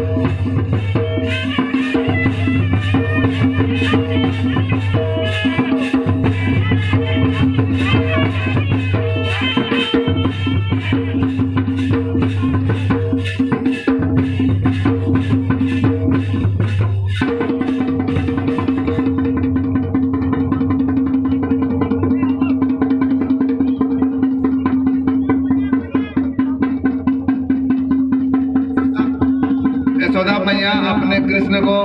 Música चौदह मैया अपने कृष्ण को